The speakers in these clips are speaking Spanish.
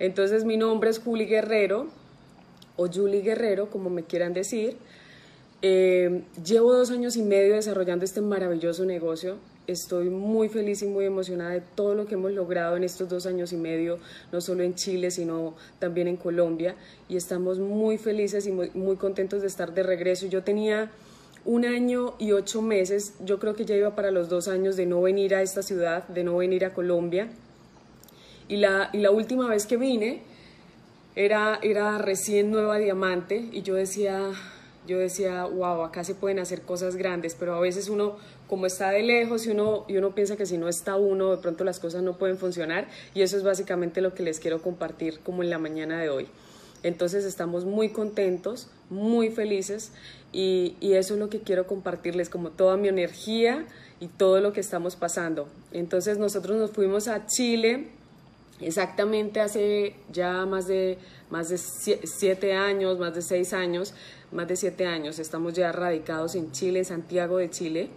Entonces mi nombre es Juli Guerrero o Julie Guerrero, como me quieran decir. Eh, llevo dos años y medio desarrollando este maravilloso negocio. Estoy muy feliz y muy emocionada de todo lo que hemos logrado en estos dos años y medio, no solo en Chile, sino también en Colombia. Y estamos muy felices y muy, muy contentos de estar de regreso. Yo tenía un año y ocho meses, yo creo que ya iba para los dos años de no venir a esta ciudad, de no venir a Colombia. Y la, y la última vez que vine era, era recién nueva diamante y yo decía, yo decía, wow, acá se pueden hacer cosas grandes, pero a veces uno, como está de lejos y uno, y uno piensa que si no está uno, de pronto las cosas no pueden funcionar y eso es básicamente lo que les quiero compartir como en la mañana de hoy. Entonces estamos muy contentos, muy felices y, y, eso es lo que quiero compartirles, como toda mi energía y todo lo que estamos pasando. Entonces nosotros nos fuimos a Chile exactamente hace ya más de, más de siete años, más de seis años, más de siete años. Estamos ya radicados en Chile, en Santiago de Chile.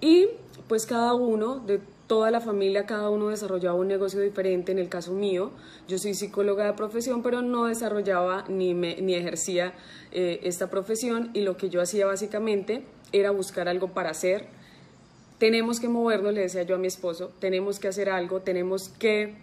Y pues cada uno, de toda la familia, cada uno desarrollaba un negocio diferente. En el caso mío, yo soy psicóloga de profesión, pero no desarrollaba ni, me, ni ejercía eh, esta profesión y lo que yo hacía básicamente era buscar algo para hacer. Tenemos que movernos, le decía yo a mi esposo, tenemos que hacer algo, tenemos que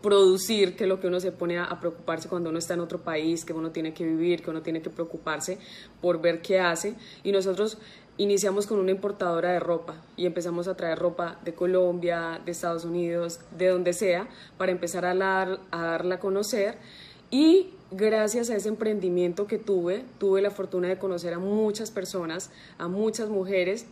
producir, que lo que uno se pone a, preocuparse cuando uno está en otro país, que uno tiene que vivir, que uno tiene que preocuparse por ver qué hace. Y nosotros iniciamos con una importadora de ropa y empezamos a traer ropa de Colombia, de Estados Unidos, de donde sea, para empezar a, a darla a conocer. Y gracias a ese emprendimiento que tuve, tuve la fortuna de conocer a muchas personas, a muchas mujeres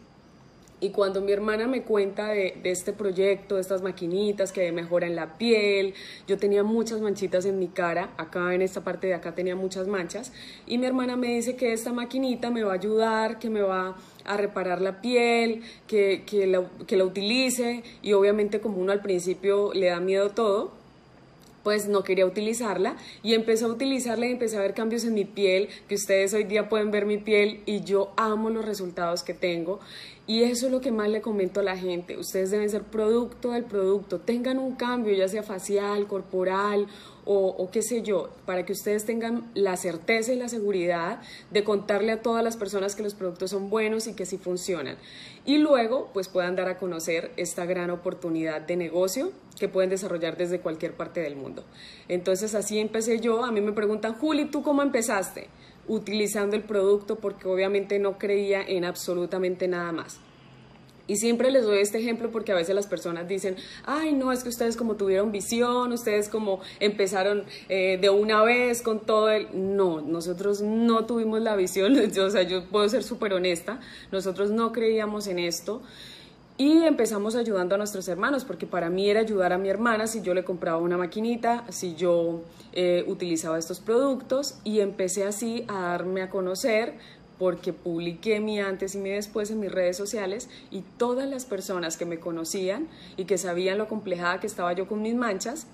y cuando mi hermana me cuenta de, este proyecto, de estas maquinitas que mejoran la piel, yo tenía muchas manchitas en mi cara, acá en esta parte de acá tenía muchas manchas, y mi hermana me dice que esta maquinita me va a ayudar, que me va a reparar la piel, que, que, la, que la utilice, y obviamente como uno al principio le da miedo todo, pues no quería utilizarla y empecé a utilizarla y empecé a ver cambios en mi piel, que ustedes hoy día pueden ver mi piel y yo amo los resultados que tengo y eso es lo que más le comento a la gente. Ustedes deben ser producto del producto. Tengan un cambio, ya sea facial, corporal o, qué sé yo, para que ustedes tengan la certeza y la seguridad de contarle a todas las personas que los productos son buenos y que sí funcionan. Y luego, pues puedan dar a conocer esta gran oportunidad de negocio que pueden desarrollar desde cualquier parte del mundo. Entonces así empecé yo. A mí me preguntan, Juli, ¿tú cómo empezaste? utilizando el producto porque obviamente no creía en absolutamente nada más. Y siempre les doy este ejemplo porque a veces las personas dicen, ay, no, es que ustedes como tuvieron visión, ustedes como empezaron eh, de una vez con todo el... No, nosotros no tuvimos la visión, o sea, yo puedo ser súper honesta, nosotros no creíamos en esto. Y empezamos ayudando a nuestros hermanos, porque para mí era ayudar a mi hermana si yo le compraba una maquinita, si yo eh, utilizaba estos productos. Y empecé así a darme a conocer porque publiqué mi antes y mi después en mis redes sociales y todas las personas que me conocían y que sabían lo complejada que estaba yo con mis manchas,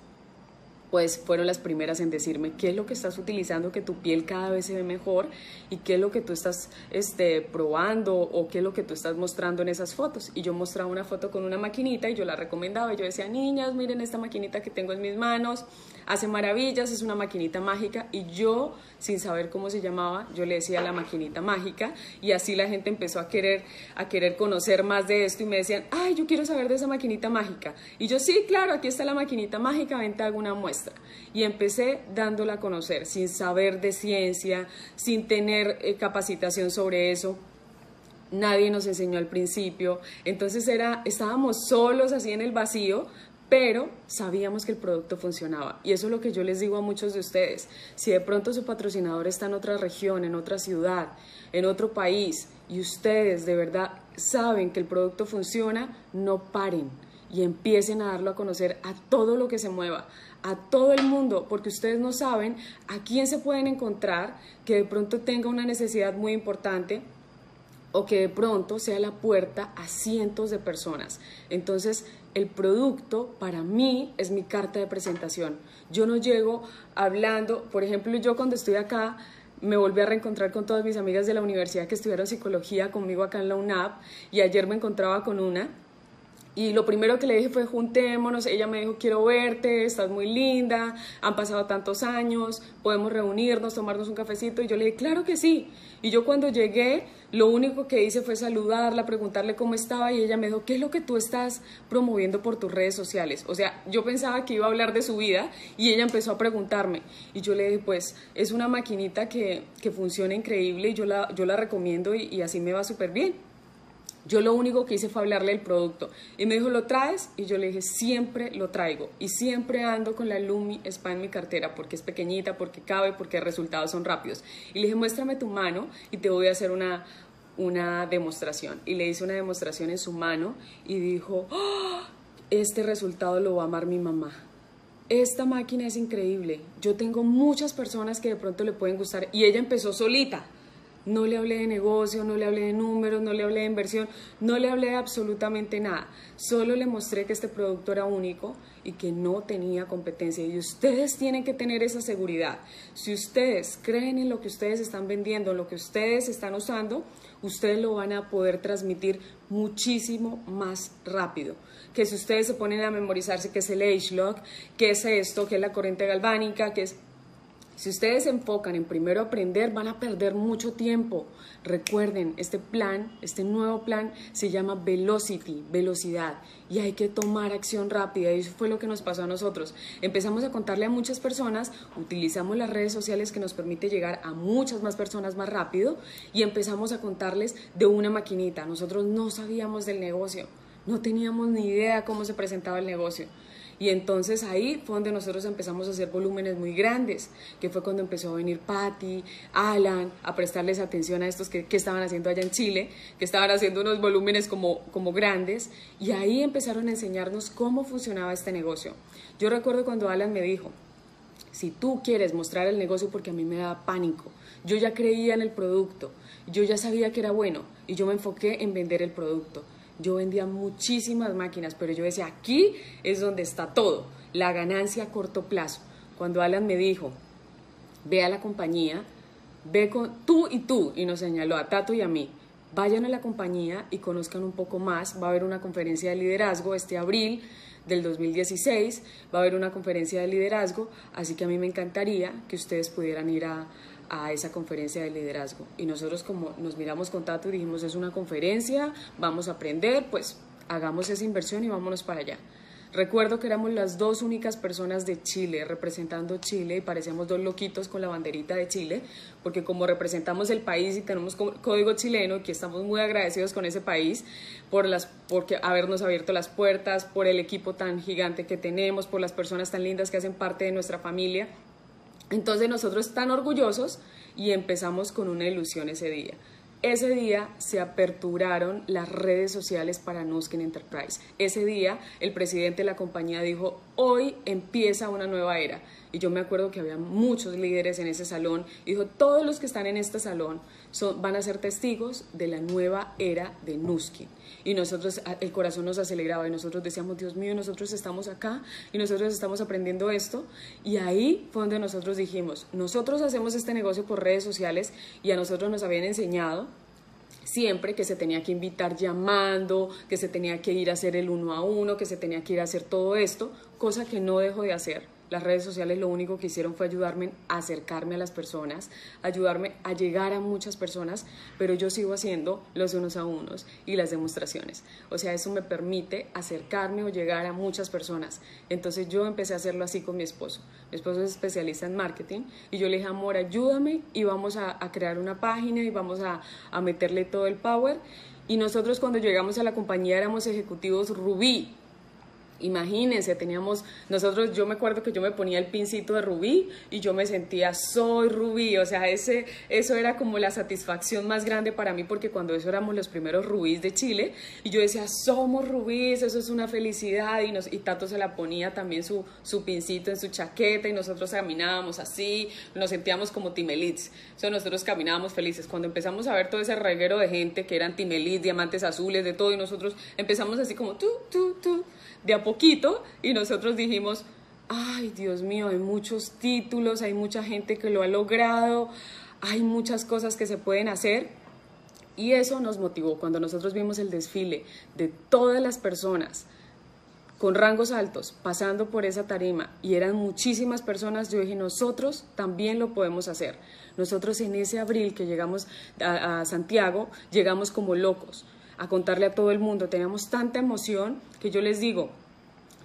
pues fueron las primeras en decirme qué es lo que estás utilizando, que tu piel cada vez se ve mejor y qué es lo que tú estás este, probando o qué es lo que tú estás mostrando en esas fotos. Y yo mostraba una foto con una maquinita y yo la recomendaba. Y yo decía, niñas, miren esta maquinita que tengo en mis manos, hace maravillas, es una maquinita mágica. Y yo, sin saber cómo se llamaba, yo le decía la maquinita mágica y así la gente empezó a querer, a querer conocer más de esto y me decían, ay, yo quiero saber de esa maquinita mágica. Y yo, sí, claro, aquí está la maquinita mágica, ven, te hago una muestra. Y empecé dándola a conocer, sin saber de ciencia, sin tener eh, capacitación sobre eso. Nadie nos enseñó al principio. Entonces era, estábamos solos así en el vacío, pero sabíamos que el producto funcionaba. Y eso es lo que yo les digo a muchos de ustedes. Si de pronto su patrocinador está en otra región, en otra ciudad, en otro país, y ustedes de verdad saben que el producto funciona, no paren y empiecen a darlo a conocer a todo lo que se mueva, a todo el mundo, porque ustedes no saben a quién se pueden encontrar que de pronto tenga una necesidad muy importante o que de pronto sea la puerta a cientos de personas. Entonces, el producto para mí es mi carta de presentación. Yo no llego hablando, por ejemplo, yo cuando estoy acá, me volví a reencontrar con todas mis amigas de la universidad que estudiaron psicología conmigo acá en la UNAP y ayer me encontraba con una y lo primero que le dije fue juntémonos, ella me dijo quiero verte, estás muy linda, han pasado tantos años, podemos reunirnos, tomarnos un cafecito y yo le dije claro que sí. Y yo cuando llegué, lo único que hice fue saludarla, preguntarle cómo estaba y ella me dijo, ¿qué es lo que tú estás promoviendo por tus redes sociales? O sea, yo pensaba que iba a hablar de su vida y ella empezó a preguntarme y yo le dije, pues es una maquinita que, que funciona increíble y yo la, yo la recomiendo y, y así me va súper bien. Yo lo único que hice fue hablarle del producto. Y me dijo, ¿lo traes? Y yo le dije, siempre lo traigo. Y siempre ando con la Lumi Spa en mi cartera porque es pequeñita, porque cabe, porque los resultados son rápidos. Y le dije, muéstrame tu mano y te voy a hacer una, una demostración. Y le hice una demostración en su mano y dijo, ¡Oh! este resultado lo va a amar mi mamá. Esta máquina es increíble. Yo tengo muchas personas que de pronto le pueden gustar. Y ella empezó solita no le hablé de negocio, no le hablé de números, no le hablé de inversión, no le hablé de absolutamente nada. Solo le mostré que este producto era único y que no tenía competencia. Y ustedes tienen que tener esa seguridad. Si ustedes creen en lo que ustedes están vendiendo, en lo que ustedes están usando, ustedes lo van a poder transmitir muchísimo más rápido. Que si ustedes se ponen a memorizarse qué es el H-Log, qué es esto, qué es la corriente galvánica, qué es si ustedes se enfocan en primero aprender, van a perder mucho tiempo. Recuerden, este plan, este nuevo plan se llama Velocity, velocidad, y hay que tomar acción rápida. Y eso fue lo que nos pasó a nosotros. Empezamos a contarle a muchas personas, utilizamos las redes sociales que nos permite llegar a muchas más personas más rápido y empezamos a contarles de una maquinita. Nosotros no sabíamos del negocio, no teníamos ni idea cómo se presentaba el negocio. Y entonces ahí fue donde nosotros empezamos a hacer volúmenes muy grandes, que fue cuando empezó a venir Patty, Alan, a prestarles atención a estos que, que estaban haciendo allá en Chile, que estaban haciendo unos volúmenes como, como grandes, y ahí empezaron a enseñarnos cómo funcionaba este negocio. Yo recuerdo cuando Alan me dijo, si tú quieres mostrar el negocio porque a mí me da pánico, yo ya creía en el producto, yo ya sabía que era bueno y yo me enfoqué en vender el producto. Yo vendía muchísimas máquinas, pero yo decía, aquí es donde está todo, la ganancia a corto plazo. Cuando Alan me dijo, ve a la compañía, ve con tú y tú, y nos señaló a Tato y a mí, vayan a la compañía y conozcan un poco más. Va a haber una conferencia de liderazgo este abril del 2016, va a haber una conferencia de liderazgo, así que a mí me encantaría que ustedes pudieran ir a, a esa conferencia de liderazgo. Y nosotros como nos miramos con Tato y dijimos, es una conferencia, vamos a aprender, pues hagamos esa inversión y vámonos para allá. Recuerdo que éramos las dos únicas personas de Chile representando Chile y parecíamos dos loquitos con la banderita de Chile, porque como representamos el país y tenemos código chileno, que estamos muy agradecidos con ese país por las porque habernos abierto las puertas, por el equipo tan gigante que tenemos, por las personas tan lindas que hacen parte de nuestra familia entonces nosotros tan orgullosos y empezamos con una ilusión ese día. Ese día se aperturaron las redes sociales para Nuskin Enterprise. Ese día el presidente de la compañía dijo, hoy empieza una nueva era. Y yo me acuerdo que había muchos líderes en ese salón. Y dijo, todos los que están en este salón van a ser testigos de la nueva era de Nuskin. Y nosotros, el corazón nos aceleraba y nosotros decíamos, Dios mío, nosotros estamos acá y nosotros estamos aprendiendo esto. Y ahí fue donde nosotros dijimos, nosotros hacemos este negocio por redes sociales y a nosotros nos habían enseñado siempre que se tenía que invitar llamando, que se tenía que ir a hacer el uno a uno, que se tenía que ir a hacer todo esto, cosa que no dejo de hacer. Las redes sociales lo único que hicieron fue ayudarme a acercarme a las personas, ayudarme a llegar a muchas personas, pero yo sigo haciendo los unos a unos y las demostraciones. O sea, eso me permite acercarme o llegar a muchas personas. Entonces yo empecé a hacerlo así con mi esposo. Mi esposo es especialista en marketing y yo le dije, amor, ayúdame y vamos a, crear una página y vamos a, a meterle todo el power. Y nosotros cuando llegamos a la compañía éramos ejecutivos rubí, Imagínense, teníamos, nosotros, yo me acuerdo que yo me ponía el pincito de rubí y yo me sentía, soy rubí, o sea, ese, eso era como la satisfacción más grande para mí porque cuando eso éramos los primeros rubíes de Chile y yo decía, somos rubíes, eso es una felicidad y, nos, y Tato se la ponía también su, su pincito en su chaqueta y nosotros caminábamos así, nos sentíamos como timelits, o nosotros caminábamos felices. Cuando empezamos a ver todo ese reguero de gente que eran timelits, diamantes azules, de todo y nosotros empezamos así como tú, tú, tú de a poquito y nosotros dijimos, ay Dios mío, hay muchos títulos, hay mucha gente que lo ha logrado, hay muchas cosas que se pueden hacer. Y eso nos motivó cuando nosotros vimos el desfile de todas las personas con rangos altos, pasando por esa tarima, y eran muchísimas personas, yo dije, nosotros también lo podemos hacer. Nosotros en ese abril que llegamos a, a Santiago, llegamos como locos a contarle a todo el mundo, teníamos tanta emoción que yo les digo,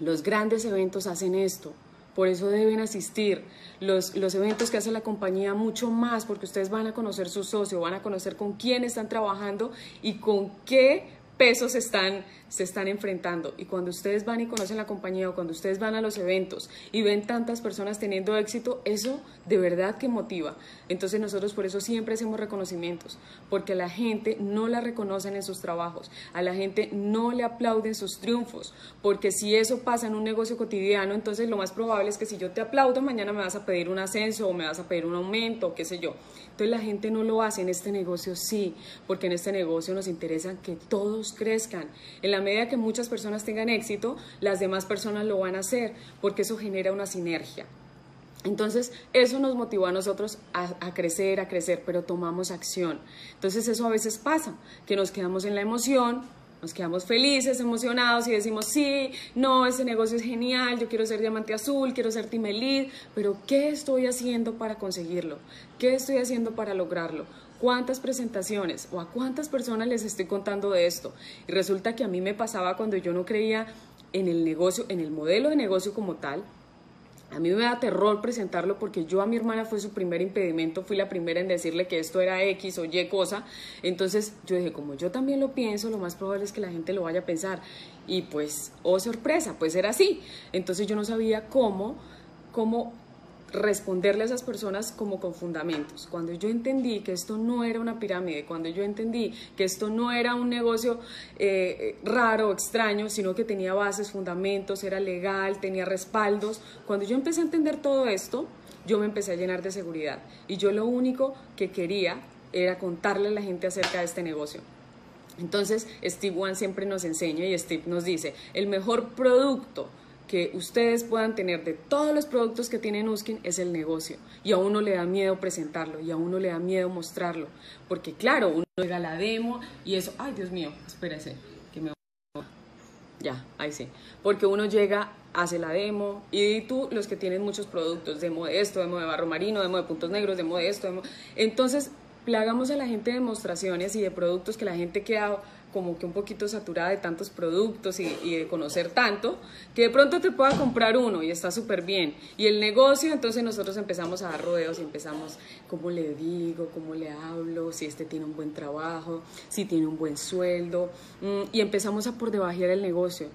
los grandes eventos hacen esto, por eso deben asistir. Los, los, eventos que hace la compañía mucho más, porque ustedes van a conocer su socio, van a conocer con quién están trabajando y con qué pesos están se están enfrentando. Y cuando ustedes van y conocen la compañía o cuando ustedes van a los eventos y ven tantas personas teniendo éxito, eso de verdad que motiva. Entonces nosotros por eso siempre hacemos reconocimientos, porque a la gente no la reconocen en sus trabajos, a la gente no le aplauden sus triunfos, porque si eso pasa en un negocio cotidiano, entonces lo más probable es que si yo te aplaudo, mañana me vas a pedir un ascenso o me vas a pedir un aumento, o qué sé yo. Entonces la gente no lo hace en este negocio, sí, porque en este negocio nos interesa que todos crezcan. En la medida que muchas personas tengan éxito, las demás personas lo van a hacer, porque eso genera una sinergia. Entonces, eso nos motivó a nosotros a, a, crecer, a crecer, pero tomamos acción. Entonces, eso a veces pasa, que nos quedamos en la emoción, nos quedamos felices, emocionados y decimos, sí, no, ese negocio es genial, yo quiero ser diamante azul, quiero ser team elite, pero ¿qué estoy haciendo para conseguirlo? ¿Qué estoy haciendo para lograrlo? ¿Cuántas presentaciones o a cuántas personas les estoy contando de esto? Y resulta que a mí me pasaba cuando yo no creía en el negocio, en el modelo de negocio como tal, a mí me da terror presentarlo porque yo a mi hermana fue su primer impedimento, fui la primera en decirle que esto era X o Y cosa. Entonces yo dije, como yo también lo pienso, lo más probable es que la gente lo vaya a pensar. Y pues, oh sorpresa, pues era así. Entonces yo no sabía cómo, cómo responderle a esas personas como con fundamentos. Cuando yo entendí que esto no era una pirámide, cuando yo entendí que esto no era un negocio eh, raro, extraño, sino que tenía bases, fundamentos, era legal, tenía respaldos, cuando yo empecé a entender todo esto, yo me empecé a llenar de seguridad. Y yo lo único que quería era contarle a la gente acerca de este negocio. Entonces, Steve One siempre nos enseña y Steve nos dice, el mejor producto que ustedes puedan tener de todos los productos que tiene Nuskin es el negocio. Y a uno le da miedo presentarlo y a uno le da miedo mostrarlo. Porque claro, uno llega a la demo y eso, ay Dios mío, espérese, que me... Ya, ahí sí. Porque uno llega, hace la demo y tú los que tienen muchos productos, demo de esto, demo de barro marino, demo de puntos negros, demo de esto, demo... Entonces, plagamos a la gente demostraciones y de productos que la gente queda como que un poquito saturada de tantos productos y, de conocer tanto, que de pronto te pueda comprar uno y está súper bien. Y el negocio, entonces nosotros empezamos a dar rodeos y empezamos, ¿cómo le digo? ¿Cómo le hablo? Si este tiene un buen trabajo, si tiene un buen sueldo. Mm, y empezamos a por debajear el negocio.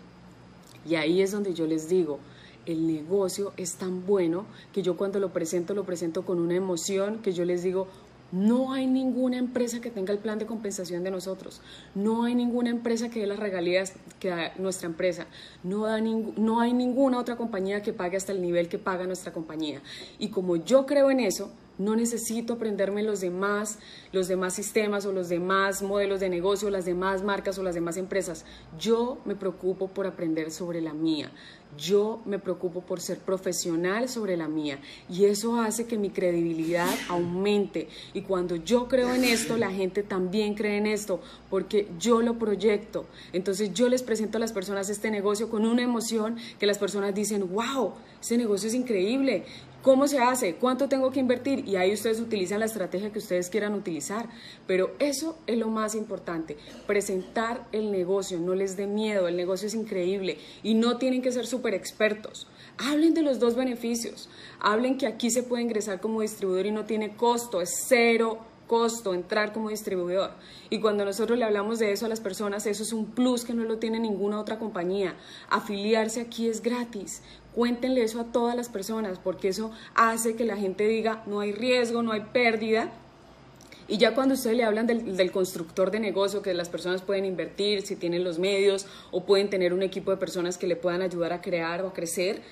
Y ahí es donde yo les digo, el negocio es tan bueno que yo cuando lo presento, lo presento con una emoción que yo les digo, no hay ninguna empresa que tenga el plan de compensación de nosotros. No hay ninguna empresa que dé las regalías que da nuestra empresa. No, da no hay ninguna otra compañía que pague hasta el nivel que paga nuestra compañía. Y como yo creo en eso, no necesito aprenderme los demás, los demás sistemas o los demás modelos de negocio, las demás marcas o las demás empresas. Yo me preocupo por aprender sobre la mía. Yo me preocupo por ser profesional sobre la mía y eso hace que mi credibilidad aumente. Y cuando yo creo en esto, la gente también cree en esto porque yo lo proyecto. Entonces yo les presento a las personas este negocio con una emoción que las personas dicen, wow, ese negocio es increíble. ¿Cómo se hace? ¿Cuánto tengo que invertir? Y ahí ustedes utilizan la estrategia que ustedes quieran utilizar. Pero eso es lo más importante, presentar el negocio, no les dé miedo, el negocio es increíble y no tienen que ser súper expertos. Hablen de los dos beneficios, hablen que aquí se puede ingresar como distribuidor y no tiene costo, es cero costo entrar como distribuidor. Y cuando nosotros le hablamos de eso a las personas, eso es un plus que no lo tiene ninguna otra compañía. Afiliarse aquí es gratis. Cuéntenle eso a todas las personas porque eso hace que la gente diga no hay riesgo, no hay pérdida. Y ya cuando ustedes le hablan del, del, constructor de negocio, que las personas pueden invertir, si tienen los medios o pueden tener un equipo de personas que le puedan ayudar a crear o a crecer,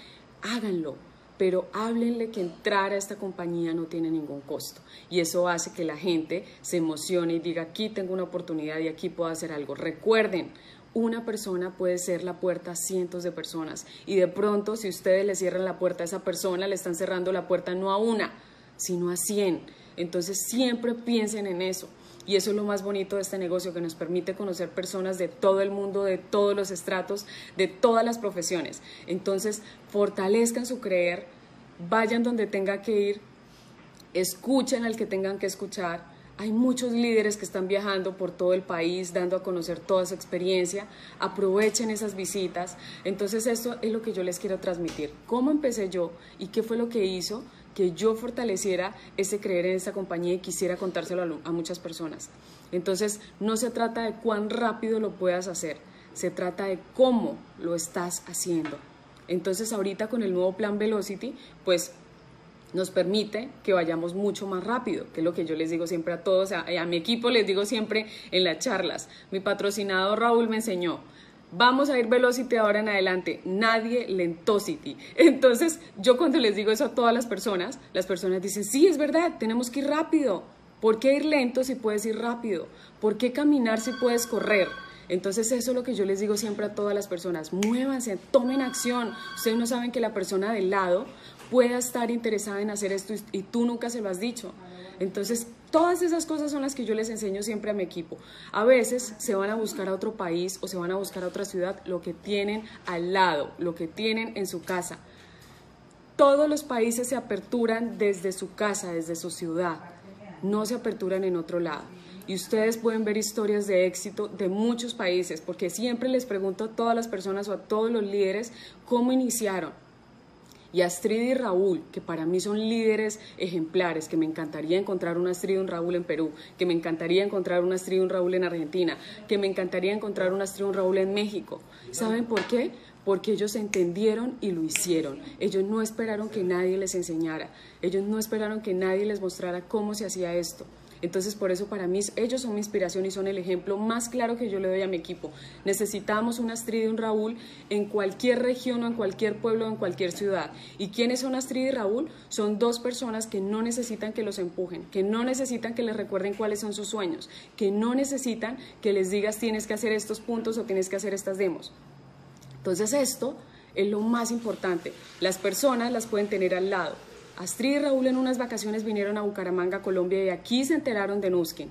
háganlo. Pero háblenle que entrar a esta compañía no tiene ningún costo. Y eso hace que la gente se emocione y diga, aquí tengo una oportunidad y aquí puedo hacer algo. Recuerden, una persona puede ser la puerta a cientos de personas y de pronto si ustedes le cierran la puerta a esa persona, le están cerrando la puerta no a una, sino a cien. Entonces siempre piensen en eso. Y eso es lo más bonito de este negocio, que nos permite conocer personas de todo el mundo, de todos los estratos, de todas las profesiones. Entonces, fortalezcan su creer, vayan donde tenga que ir, escuchen al que tengan que escuchar. Hay muchos líderes que están viajando por todo el país, dando a conocer toda su experiencia. Aprovechen esas visitas. Entonces, esto es lo que yo les quiero transmitir. ¿Cómo empecé yo y qué fue lo que hizo que yo fortaleciera ese creer en esta compañía y quisiera contárselo a, muchas personas? Entonces, no se trata de cuán rápido lo puedas hacer, se trata de cómo lo estás haciendo. Entonces, ahorita con el nuevo plan Velocity, pues nos permite que vayamos mucho más rápido, que es lo que yo les digo siempre a todos, a, a mi equipo les digo siempre en las charlas. Mi patrocinador Raúl me enseñó, vamos a ir Velocity ahora en adelante, nadie Lentosity. Entonces, yo cuando les digo eso a todas las personas, las personas dicen, sí, es verdad, tenemos que ir rápido. ¿Por qué ir lento si puedes ir rápido? ¿Por qué caminar si puedes correr? Entonces eso es lo que yo les digo siempre a todas las personas, muévanse, tomen acción. Ustedes no saben que la persona del lado pueda estar interesada en hacer esto y tú nunca se lo has dicho. Entonces, todas esas cosas son las que yo les enseño siempre a mi equipo. A veces se van a buscar a otro país o se van a buscar a otra ciudad lo que tienen al lado, lo que tienen en su casa. Todos los países se aperturan desde su casa, desde su ciudad, no se aperturan en otro lado. Y ustedes pueden ver historias de éxito de muchos países, porque siempre les pregunto a todas las personas o a todos los líderes cómo iniciaron y Astrid y Raúl, que para mí son líderes ejemplares, que me encantaría encontrar un Astrid y un Raúl en Perú, que me encantaría encontrar un Astrid y un Raúl en Argentina, que me encantaría encontrar un Astrid y un Raúl en México. ¿Saben por qué? Porque ellos entendieron y lo hicieron. Ellos no esperaron que nadie les enseñara. Ellos no esperaron que nadie les mostrara cómo se hacía esto. Entonces, por eso para mí ellos son mi inspiración y son el ejemplo más claro que yo le doy a mi equipo. Necesitamos un Astrid y un Raúl en cualquier región o en cualquier pueblo o en cualquier ciudad. ¿Y quiénes son Astrid y Raúl? Son dos personas que no necesitan que los empujen, que no necesitan que les recuerden cuáles son sus sueños, que no necesitan que les digas tienes que hacer estos puntos o tienes que hacer estas demos. Entonces esto es lo más importante. Las personas las pueden tener al lado Astrid y Raúl en unas vacaciones vinieron a Bucaramanga, Colombia, y aquí se enteraron de Nuskin.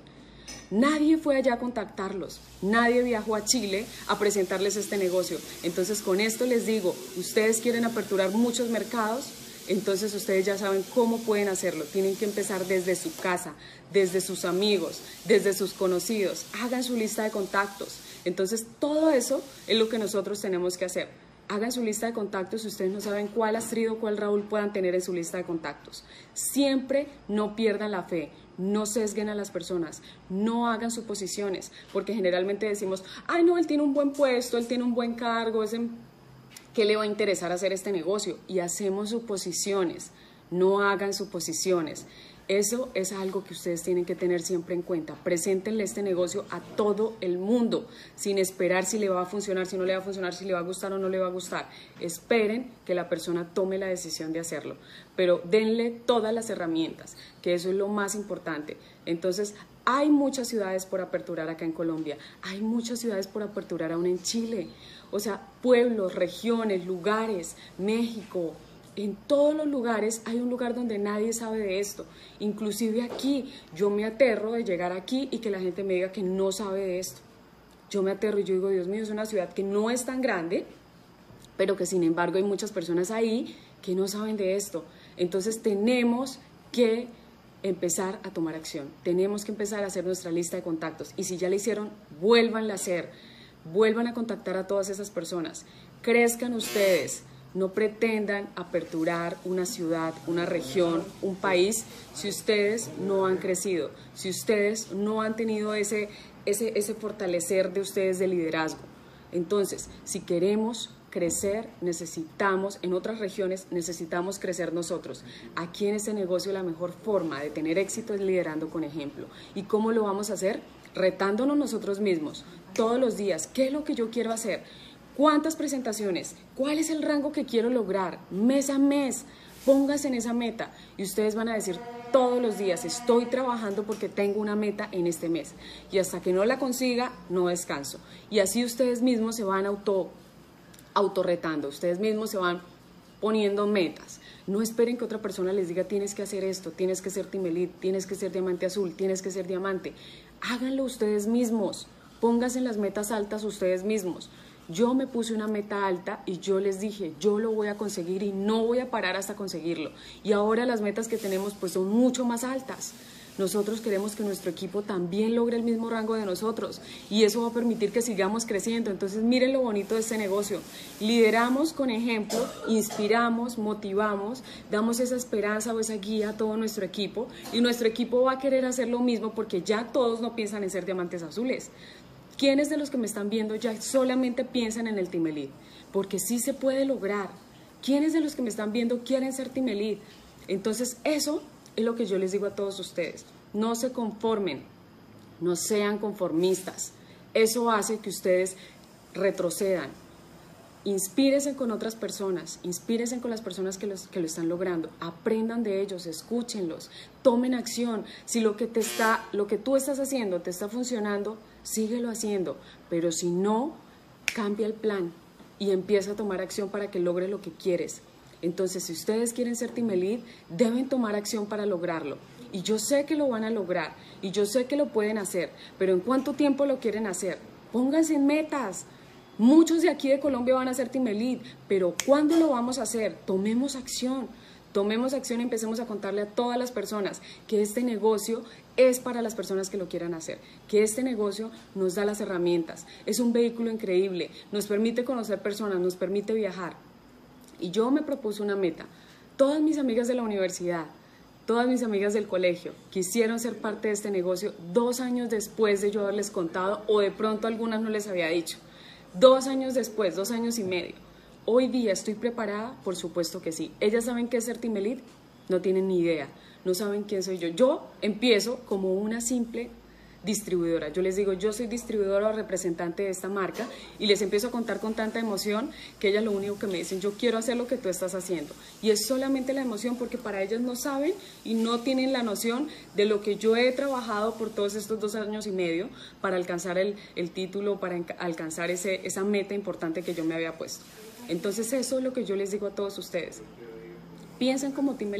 Nadie fue allá a contactarlos, nadie viajó a Chile a presentarles este negocio. Entonces con esto les digo, ustedes quieren aperturar muchos mercados, entonces ustedes ya saben cómo pueden hacerlo. Tienen que empezar desde su casa, desde sus amigos, desde sus conocidos. Hagan su lista de contactos. Entonces todo eso es lo que nosotros tenemos que hacer hagan su lista de contactos si ustedes no saben cuál Astrid o cuál Raúl puedan tener en su lista de contactos. Siempre no pierdan la fe, no sesguen a las personas, no hagan suposiciones, porque generalmente decimos, ay no, él tiene un buen puesto, él tiene un buen cargo, es ¿qué le va a interesar hacer este negocio? Y hacemos suposiciones, no hagan suposiciones. Eso es algo que ustedes tienen que tener siempre en cuenta. Preséntenle este negocio a todo el mundo, sin esperar si le va a funcionar, si no le va a funcionar, si le va a gustar o no le va a gustar. Esperen que la persona tome la decisión de hacerlo, pero denle todas las herramientas, que eso es lo más importante. Entonces, hay muchas ciudades por aperturar acá en Colombia, hay muchas ciudades por aperturar aún en Chile. O sea, pueblos, regiones, lugares, México, en todos los lugares hay un lugar donde nadie sabe de esto. Inclusive aquí, yo me aterro de llegar aquí y que la gente me diga que no sabe de esto. Yo me aterro y yo digo, Dios mío, es una ciudad que no es tan grande, pero que sin embargo hay muchas personas ahí que no saben de esto. Entonces tenemos que empezar a tomar acción. Tenemos que empezar a hacer nuestra lista de contactos. Y si ya la hicieron, vuelvan a hacer. Vuelvan a contactar a todas esas personas. Crezcan ustedes no pretendan aperturar una ciudad, una región, un país si ustedes no han crecido, si ustedes no han tenido ese, ese, fortalecer de ustedes de liderazgo. Entonces, si queremos crecer, necesitamos, en otras regiones necesitamos crecer nosotros. Aquí en este negocio la mejor forma de tener éxito es liderando con ejemplo. ¿Y cómo lo vamos a hacer? Retándonos nosotros mismos todos los días. ¿Qué es lo que yo quiero hacer? ¿Cuántas presentaciones? ¿Cuál es el rango que quiero lograr? Mes a mes. Pónganse en esa meta y ustedes van a decir todos los días, estoy trabajando porque tengo una meta en este mes. Y hasta que no la consiga, no descanso. Y así ustedes mismos se van auto, autorretando, ustedes mismos se van poniendo metas. No esperen que otra persona les diga tienes que hacer esto, tienes que ser timelit, tienes que ser diamante azul, tienes que ser diamante. háganlo ustedes mismos, pónganse las metas altas ustedes mismos. Yo me puse una meta alta y yo les dije, yo lo voy a conseguir y no voy a parar hasta conseguirlo. Y ahora las metas que tenemos pues son mucho más altas. Nosotros queremos que nuestro equipo también logre el mismo rango de nosotros y eso va a permitir que sigamos creciendo. Entonces miren lo bonito de este negocio. Lideramos con ejemplo, inspiramos, motivamos, damos esa esperanza o esa guía a todo nuestro equipo y nuestro equipo va a querer hacer lo mismo porque ya todos no piensan en ser diamantes azules. ¿Quiénes de los que me están viendo ya solamente piensan en el Team Porque sí se puede lograr. ¿Quiénes de los que me están viendo quieren ser Team Entonces eso es lo que yo les digo a todos ustedes. No se conformen, no sean conformistas. Eso hace que ustedes retrocedan. Inspírense con otras personas, inspírense con las personas que, que lo están logrando, aprendan de ellos, escúchenlos, tomen acción. Si lo que, te está, lo que tú estás haciendo te está funcionando, síguelo haciendo, pero si no, cambia el plan y empieza a tomar acción para que logre lo que quieres. Entonces, si ustedes quieren ser Team deben tomar acción para lograrlo. Y yo sé que lo van a lograr y yo sé que lo pueden hacer, pero ¿en cuánto tiempo lo quieren hacer? Pónganse en metas. Muchos de aquí de Colombia van a ser Team pero ¿cuándo lo vamos a hacer? Tomemos acción. Tomemos acción y empecemos a contarle a todas las personas que este negocio es para las personas que lo quieran hacer, que este negocio nos da las herramientas, es un vehículo increíble, nos permite conocer personas, nos permite viajar, y yo me propuse una meta. Todas mis amigas de la universidad, todas mis amigas del colegio quisieron ser parte de este negocio dos años después de yo haberles contado o de pronto algunas no les había dicho. Dos años después, dos años y medio. Hoy día estoy preparada, por supuesto que sí. Ellas saben qué es ser Team no tienen ni idea, no saben quién soy yo. Yo empiezo como una simple distribuidora. Yo les digo, yo soy distribuidora o representante de esta marca y les empiezo a contar con tanta emoción que ellas lo único que me dicen, yo quiero hacer lo que tú estás haciendo. Y es solamente la emoción porque para ellas no saben y no tienen la noción de lo que yo he trabajado por todos estos dos años y medio para alcanzar el, título, para alcanzar ese, esa meta importante que yo me había puesto. Entonces eso es lo que yo les digo a todos ustedes. Piensen como Team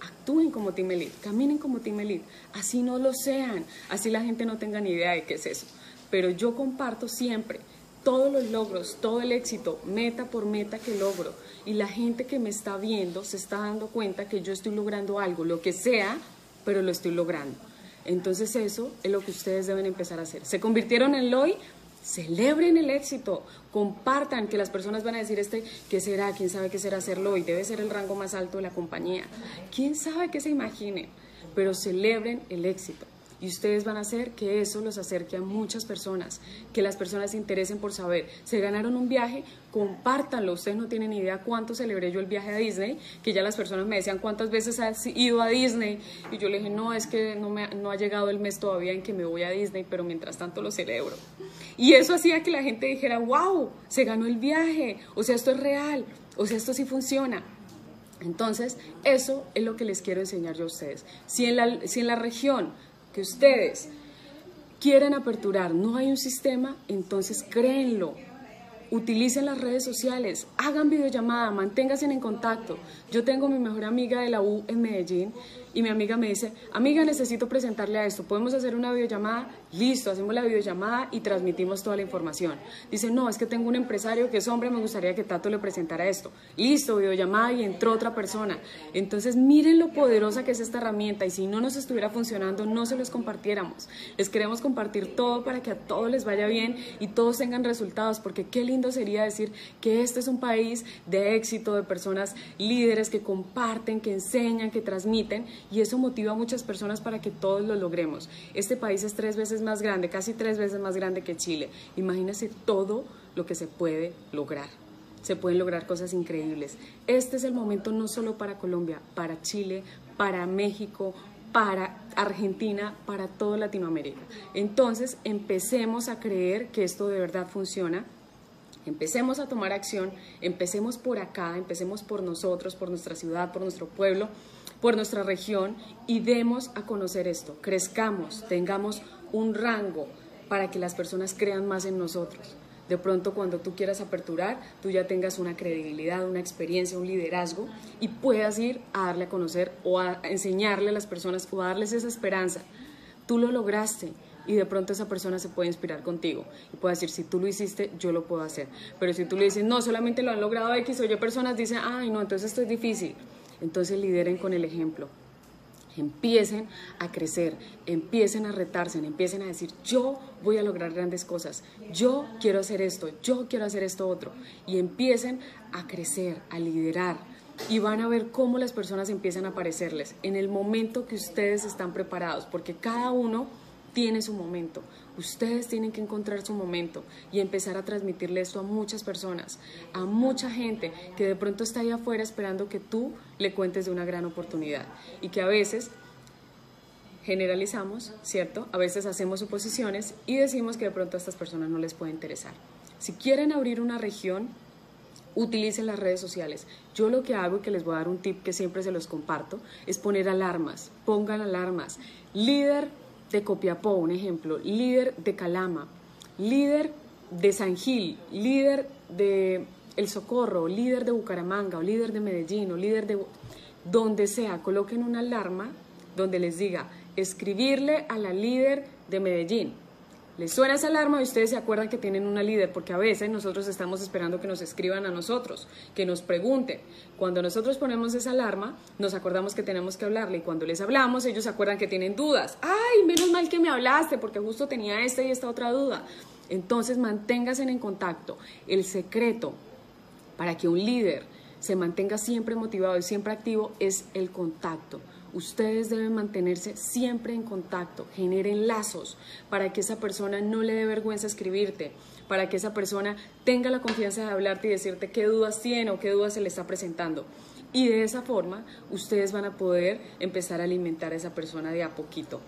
actúen como Team caminen como Team así no lo sean, así la gente no tenga ni idea de qué es eso. Pero yo comparto siempre todos los logros, todo el éxito, meta por meta que logro. Y la gente que me está viendo se está dando cuenta que yo estoy logrando algo, lo que sea, pero lo estoy logrando. Entonces eso es lo que ustedes deben empezar a hacer. Se convirtieron en LOI, celebren el éxito, compartan que las personas van a decir este, ¿qué será? ¿Quién sabe qué será hacerlo? Y debe ser el rango más alto de la compañía. ¿Quién sabe qué se imaginen? Pero celebren el éxito y ustedes van a hacer que eso los acerque a muchas personas, que las personas se interesen por saber. Se ganaron un viaje, compártanlo. Ustedes no tienen idea cuánto celebré yo el viaje a Disney, que ya las personas me decían cuántas veces has ido a Disney. Y yo le dije, no, es que no, me, no ha llegado el mes todavía en que me voy a Disney, pero mientras tanto lo celebro. Y eso hacía que la gente dijera, wow, se ganó el viaje, o sea, esto es real, o sea, esto sí funciona. Entonces, eso es lo que les quiero enseñar yo a ustedes. Si en la, si en la región que ustedes quieren aperturar, no hay un sistema, entonces créenlo. Utilicen las redes sociales, hagan videollamada, manténganse en contacto. Yo tengo mi mejor amiga de la U en Medellín y mi amiga me dice, amiga, necesito presentarle a esto, ¿podemos hacer una videollamada? Listo, hacemos la videollamada y transmitimos toda la información. Dice, no, es que tengo un empresario que es hombre, me gustaría que Tato le presentara esto. Listo, videollamada y entró otra persona. Entonces, miren lo poderosa que es esta herramienta y si no nos estuviera funcionando, no se los compartiéramos. Les queremos compartir todo para que a todos les vaya bien y todos tengan resultados, porque qué lindo sería decir que este es un país de éxito, de personas líderes que comparten, que enseñan, que transmiten y eso motiva a muchas personas para que todos lo logremos. Este país es tres veces más grande, casi tres veces más grande que Chile. Imagínense todo lo que se puede lograr. Se pueden lograr cosas increíbles. Este es el momento no solo para Colombia, para Chile, para México, para Argentina, para toda Latinoamérica. Entonces, empecemos a creer que esto de verdad funciona. Empecemos a tomar acción, empecemos por acá, empecemos por nosotros, por nuestra ciudad, por nuestro pueblo, por nuestra región y demos a conocer esto, crezcamos, tengamos un rango para que las personas crean más en nosotros. De pronto cuando tú quieras aperturar, tú ya tengas una credibilidad, una experiencia, un liderazgo y puedas ir a darle a conocer o a enseñarle a las personas o a darles esa esperanza. Tú lo lograste, y de pronto esa persona se puede inspirar contigo y puede decir, si tú lo hiciste, yo lo puedo hacer. Pero si tú le dices, no, solamente lo han logrado X o Y personas, dicen, ay, no, entonces esto es difícil. Entonces lideren con el ejemplo. Empiecen a crecer, empiecen a retarse, empiecen a decir, yo voy a lograr grandes cosas, yo quiero hacer esto, yo quiero hacer esto otro. Y empiecen a crecer, a liderar. Y van a ver cómo las personas empiezan a aparecerles en el momento que ustedes están preparados, porque cada uno tiene su momento. Ustedes tienen que encontrar su momento y empezar a transmitirle esto a muchas personas, a mucha gente que de pronto está ahí afuera esperando que tú le cuentes de una gran oportunidad y que a veces generalizamos, ¿cierto? A veces hacemos suposiciones y decimos que de pronto a estas personas no les puede interesar. Si quieren abrir una región, utilicen las redes sociales. Yo lo que hago y que les voy a dar un tip que siempre se los comparto es poner alarmas, pongan alarmas. Líder de Copiapó, un ejemplo, líder de Calama, líder de San Gil, líder de El Socorro, líder de Bucaramanga, o líder de Medellín, o líder de donde sea, coloquen una alarma donde les diga escribirle a la líder de Medellín, les suena esa alarma y ustedes se acuerdan que tienen una líder, porque a veces nosotros estamos esperando que nos escriban a nosotros, que nos pregunten. Cuando nosotros ponemos esa alarma, nos acordamos que tenemos que hablarle y cuando les hablamos, ellos se acuerdan que tienen dudas. Ay, menos mal que me hablaste, porque justo tenía esta y esta otra duda. Entonces, manténgase en contacto. El secreto para que un líder se mantenga siempre motivado y siempre activo es el contacto. Ustedes deben mantenerse siempre en contacto, generen lazos para que esa persona no le dé vergüenza escribirte, para que esa persona tenga la confianza de hablarte y decirte qué dudas tiene o qué dudas se le está presentando. Y de esa forma ustedes van a poder empezar a alimentar a esa persona de a poquito.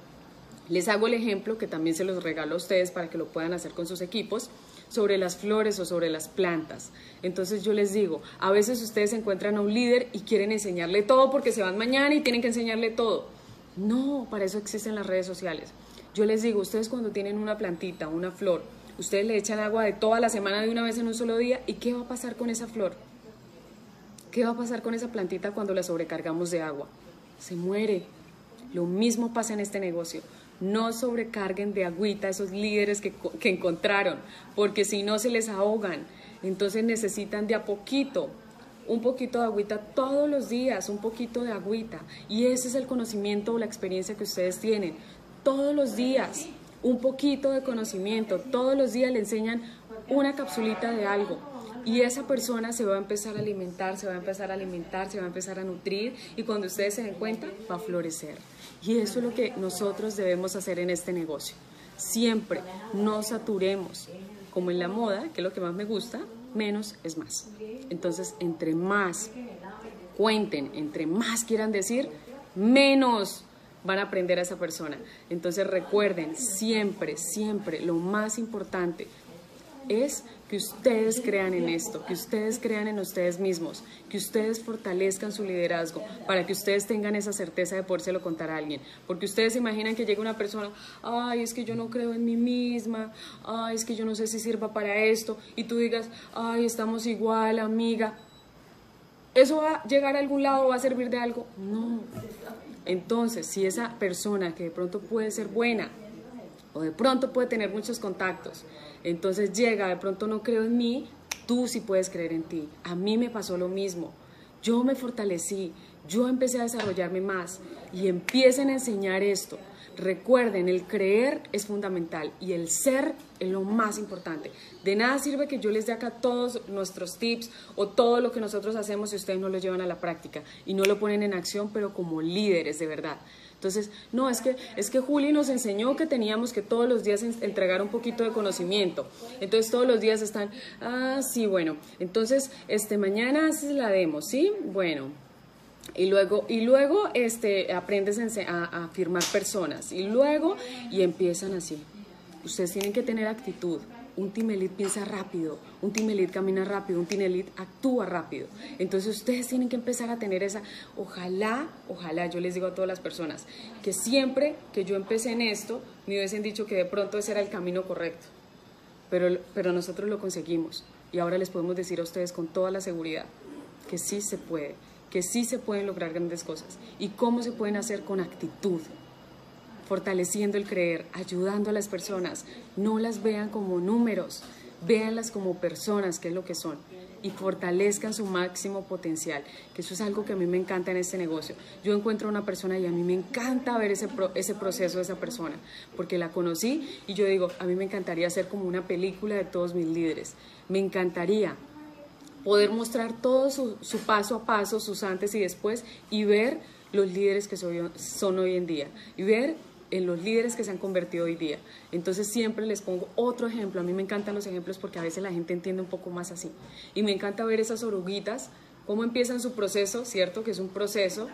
Les hago el ejemplo que también se los regalo a ustedes para que lo puedan hacer con sus equipos sobre las flores o sobre las plantas. Entonces yo les digo, a veces ustedes encuentran a un líder y quieren enseñarle todo porque se van mañana y tienen que enseñarle todo. No, para eso existen las redes sociales. Yo les digo, ustedes cuando tienen una plantita, una flor, ustedes le echan agua de toda la semana de una vez en un solo día y ¿qué va a pasar con esa flor? ¿Qué va a pasar con esa plantita cuando la sobrecargamos de agua? Se muere. Lo mismo pasa en este negocio no sobrecarguen de agüita a esos líderes que, encontraron, porque si no se les ahogan. Entonces necesitan de a poquito, un poquito de agüita todos los días, un poquito de agüita. Y ese es el conocimiento o la experiencia que ustedes tienen. Todos los días, un poquito de conocimiento. Todos los días le enseñan una capsulita de algo. Y esa persona se va a empezar a alimentar, se va a empezar a alimentar, se va a empezar a nutrir y cuando ustedes se den cuenta va a florecer. Y eso es lo que nosotros debemos hacer en este negocio. Siempre no saturemos, como en la moda, que es lo que más me gusta, menos es más. Entonces, entre más cuenten, entre más quieran decir, menos van a aprender a esa persona. Entonces recuerden, siempre, siempre, lo más importante es que ustedes crean en esto, que ustedes crean en ustedes mismos, que ustedes fortalezcan su liderazgo para que ustedes tengan esa certeza de podérselo contar a alguien. Porque ustedes imaginan que llega una persona, ay, es que yo no creo en mí misma, ay, es que yo no sé si sirva para esto, y tú digas, ay, estamos igual, amiga. ¿Eso va a llegar a algún lado, va a servir de algo? No. Entonces, si esa persona que de pronto puede ser buena o de pronto puede tener muchos contactos, entonces llega, de pronto no creo en mí, tú sí puedes creer en ti. A mí me pasó lo mismo. Yo me fortalecí, yo empecé a desarrollarme más y empiecen a enseñar esto. Recuerden, el creer es fundamental y el ser es lo más importante. De nada sirve que yo les dé acá todos nuestros tips o todo lo que nosotros hacemos si ustedes no lo llevan a la práctica y no lo ponen en acción, pero como líderes de verdad. Entonces, no, es que, es que Juli nos enseñó que teníamos que todos los días entregar un poquito de conocimiento. Entonces, todos los días están, ah, sí, bueno, entonces, este, mañana haces la demo, ¿sí? Bueno, y luego, y luego este, aprendes a, a, firmar personas. Y luego, y empiezan así. Ustedes tienen que tener actitud un team piensa rápido, un team camina rápido, un team actúa rápido. Entonces ustedes tienen que empezar a tener esa, ojalá, ojalá, yo les digo a todas las personas, que siempre que yo empecé en esto, me hubiesen dicho que de pronto ese era el camino correcto. Pero, pero nosotros lo conseguimos y ahora les podemos decir a ustedes con toda la seguridad que sí se puede, que sí se pueden lograr grandes cosas y cómo se pueden hacer con actitud. Fortaleciendo el creer, ayudando a las personas. No las vean como números, véanlas como personas, que es lo que son y fortalezcan su máximo potencial, que eso es algo que a mí me encanta en este negocio. Yo encuentro a una persona y a mí me encanta ver ese, ese proceso de esa persona, porque la conocí y yo digo, a mí me encantaría hacer como una película de todos mis líderes. Me encantaría poder mostrar todo su, su paso a paso, sus antes y después, y ver los líderes que son hoy en día, y ver en los líderes que se han convertido hoy día. Entonces siempre les pongo otro ejemplo. A mí me encantan los ejemplos porque a veces la gente entiende un poco más así. Y me encanta ver esas oruguitas, cómo empiezan su proceso, ¿cierto? Que es un proceso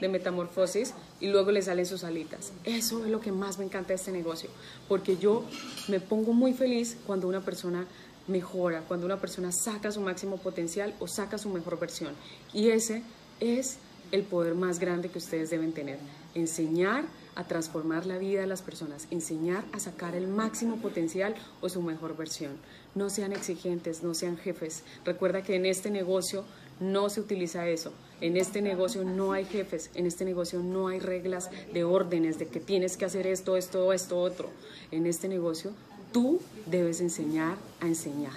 de metamorfosis y luego le salen sus alitas. Eso es lo que más me encanta de este negocio, porque yo me pongo muy feliz cuando una persona mejora, cuando una persona saca su máximo potencial o saca su mejor versión. Y ese es el poder más grande que ustedes deben tener. Enseñar a transformar la vida de las personas, enseñar a sacar el máximo potencial o su mejor versión. No sean exigentes, no sean jefes. Recuerda que en este negocio no se utiliza eso. En este negocio no hay jefes, en este negocio no hay reglas de órdenes de que tienes que hacer esto, esto, esto, otro. En este negocio tú debes enseñar a enseñar.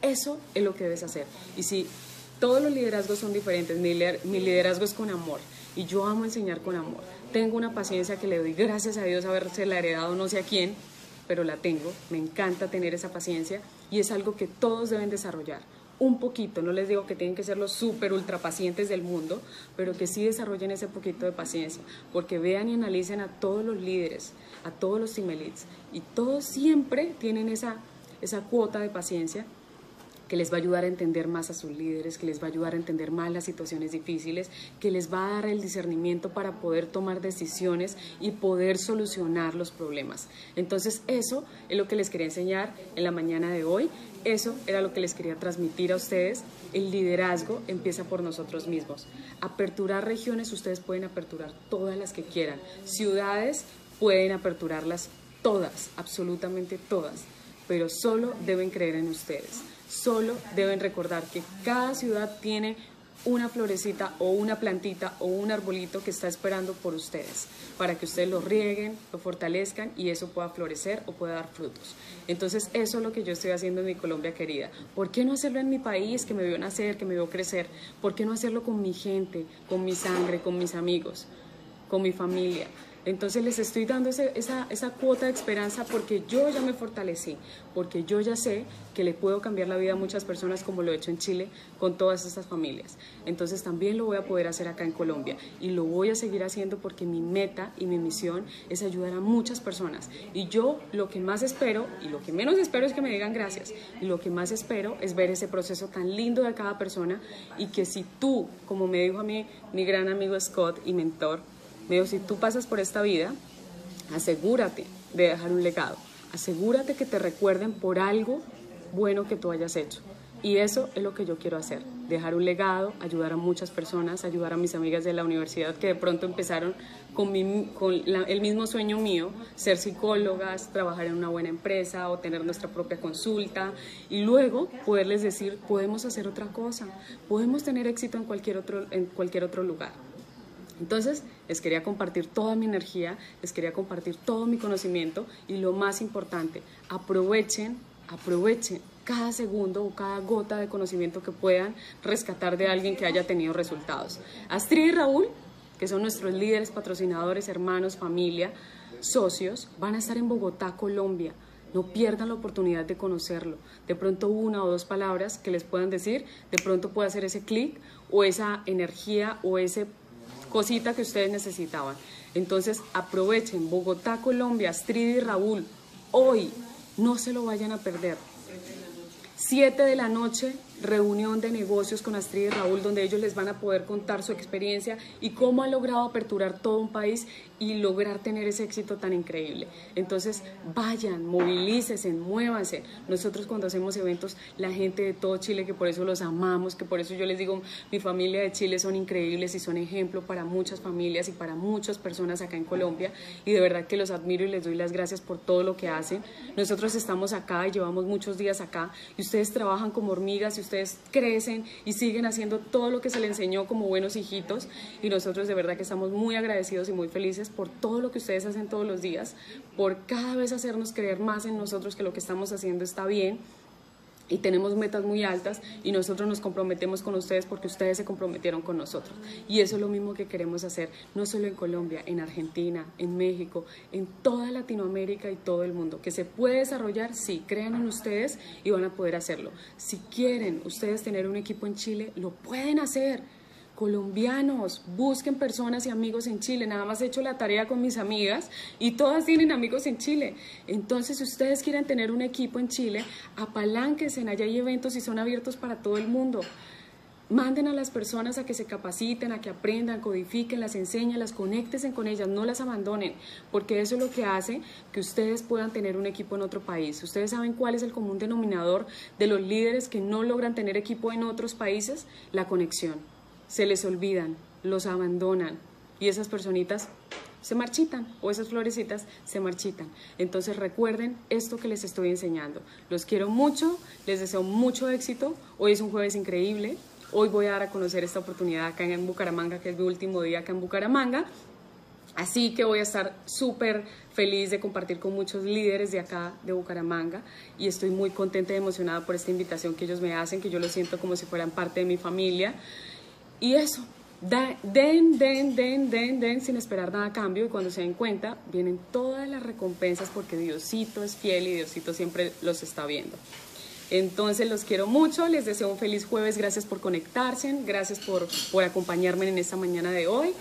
Eso es lo que debes hacer. Y si todos los liderazgos son diferentes, mi liderazgo es con amor y yo amo enseñar con amor tengo una paciencia que le doy gracias a Dios haberse la heredado no sé a quién, pero la tengo, me encanta tener esa paciencia y es algo que todos deben desarrollar. Un poquito, no les digo que tienen que ser los súper ultra pacientes del mundo, pero que sí desarrollen ese poquito de paciencia, porque vean y analicen a todos los líderes, a todos los team elites, y todos siempre tienen esa, esa cuota de paciencia que les va a ayudar a entender más a sus líderes, que les va a ayudar a entender más las situaciones difíciles, que les va a dar el discernimiento para poder tomar decisiones y poder solucionar los problemas. Entonces eso es lo que les quería enseñar en la mañana de hoy. Eso era lo que les quería transmitir a ustedes. El liderazgo empieza por nosotros mismos. Aperturar regiones, ustedes pueden aperturar todas las que quieran. Ciudades pueden aperturarlas todas, absolutamente todas, pero solo deben creer en ustedes. Solo deben recordar que cada ciudad tiene una florecita o una plantita o un arbolito que está esperando por ustedes para que ustedes lo rieguen, lo fortalezcan y eso pueda florecer o pueda dar frutos. Entonces eso es lo que yo estoy haciendo en mi Colombia querida. ¿Por qué no hacerlo en mi país que me vio nacer, que me vio crecer? ¿Por qué no hacerlo con mi gente, con mi sangre, con mis amigos, con mi familia? Entonces les estoy dando esa, esa cuota de esperanza porque yo ya me fortalecí, porque yo ya sé que le puedo cambiar la vida a muchas personas como lo he hecho en Chile con todas estas familias. Entonces también lo voy a poder hacer acá en Colombia y lo voy a seguir haciendo porque mi meta y mi misión es ayudar a muchas personas. Y yo lo que más espero y lo que menos espero es que me digan gracias. Y lo que más espero es ver ese proceso tan lindo de cada persona y que si tú, como me dijo a mí mi gran amigo Scott y mentor, me si tú pasas por esta vida, asegúrate de dejar un legado. Asegúrate que te recuerden por algo bueno que tú hayas hecho. Y eso es lo que yo quiero hacer, dejar un legado, ayudar a muchas personas, ayudar a mis amigas de la universidad que de pronto empezaron con, con el mismo sueño mío, ser psicólogas, trabajar en una buena empresa o tener nuestra propia consulta y luego poderles decir, podemos hacer otra cosa, podemos tener éxito en cualquier otro, en cualquier otro lugar. Entonces, les quería compartir toda mi energía, les quería compartir todo mi conocimiento y lo más importante, aprovechen, aprovechen cada segundo o cada gota de conocimiento que puedan rescatar de alguien que haya tenido resultados. Astrid y Raúl, que son nuestros líderes, patrocinadores, hermanos, familia, socios, van a estar en Bogotá, Colombia. No pierdan la oportunidad de conocerlo. De pronto una o dos palabras que les puedan decir, de pronto puede hacer ese clic o esa energía o ese cosita que ustedes necesitaban. Entonces aprovechen Bogotá, Colombia, Astrid y Raúl, hoy no se lo vayan a perder. Siete de la noche, reunión de negocios con Astrid y Raúl, donde ellos les van a poder contar su experiencia y cómo han logrado aperturar todo un país y lograr tener ese éxito tan increíble. Entonces, vayan, movilícense, muévanse. Nosotros cuando hacemos eventos, la gente de todo Chile, que por eso los amamos, que por eso yo les digo, mi familia de Chile son increíbles y son ejemplo para muchas familias y para muchas personas acá en Colombia. Y de verdad que los admiro y les doy las gracias por todo lo que hacen. Nosotros estamos acá y llevamos muchos días acá y ustedes trabajan como hormigas y ustedes crecen y siguen haciendo todo lo que se les enseñó como buenos hijitos. Y nosotros de verdad que estamos muy agradecidos y muy felices por todo lo que ustedes hacen todos los días, por cada vez hacernos creer más en nosotros que lo que estamos haciendo está bien y tenemos metas muy altas y nosotros nos comprometemos con ustedes porque ustedes se comprometieron con nosotros. Y eso es lo mismo que queremos hacer, no solo en Colombia, en Argentina, en México, en toda Latinoamérica y todo el mundo. Que se puede desarrollar, sí, crean en ustedes y van a poder hacerlo. Si quieren ustedes tener un equipo en Chile, lo pueden hacer colombianos, busquen personas y amigos en Chile. Nada más he hecho la tarea con mis amigas y todas tienen amigos en Chile. Entonces, si ustedes quieren tener un equipo en Chile, apalánquense, allá hay eventos y son abiertos para todo el mundo. Manden a las personas a que se capaciten, a que aprendan, codifiquen, las enseñen, las conecten con ellas, no las abandonen, porque eso es lo que hace que ustedes puedan tener un equipo en otro país. Ustedes saben cuál es el común denominador de los líderes que no logran tener equipo en otros países, la conexión se les olvidan, los abandonan y esas personitas se marchitan o esas florecitas se marchitan. Entonces recuerden esto que les estoy enseñando. Los quiero mucho, les deseo mucho éxito. Hoy es un jueves increíble. Hoy voy a dar a conocer esta oportunidad acá en Bucaramanga, que es mi último día acá en Bucaramanga. Así que voy a estar súper feliz de compartir con muchos líderes de acá, de Bucaramanga, y estoy muy contenta y emocionada por esta invitación que ellos me hacen, que yo lo siento como si fueran parte de mi familia. Y eso, den, den, den, den, den sin esperar nada a cambio y cuando se den cuenta vienen todas las recompensas porque Diosito es fiel y Diosito siempre los está viendo. Entonces los quiero mucho, les deseo un feliz jueves, gracias por conectarse, gracias por, por acompañarme en esta mañana de hoy.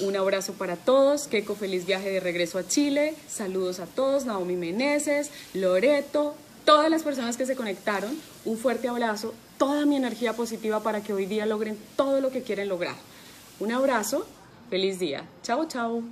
Un abrazo para todos, Keiko, feliz viaje de regreso a Chile, saludos a todos, Naomi Meneses, Loreto, todas las personas que se conectaron, un fuerte abrazo toda mi energía positiva para que hoy día logren todo lo que quieren lograr. Un abrazo, feliz día. Chao, chao.